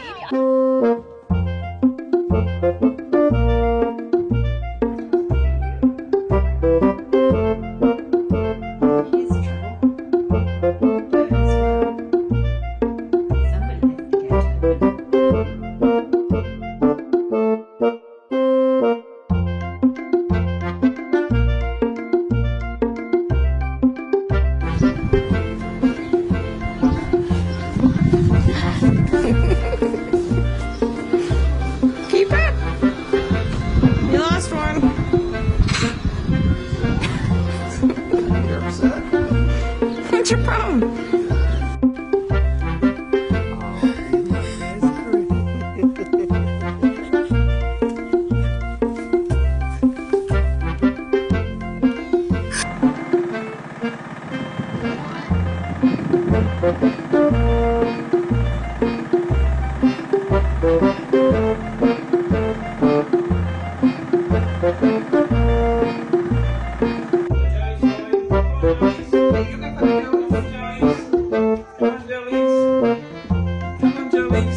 Maybe. from?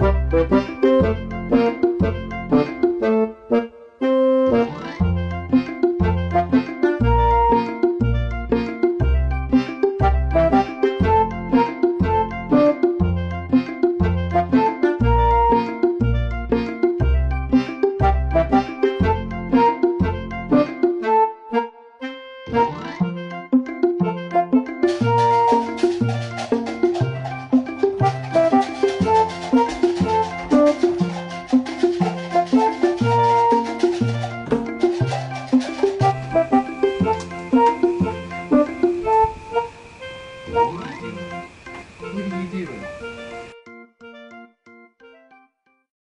Música ギリギリ出る。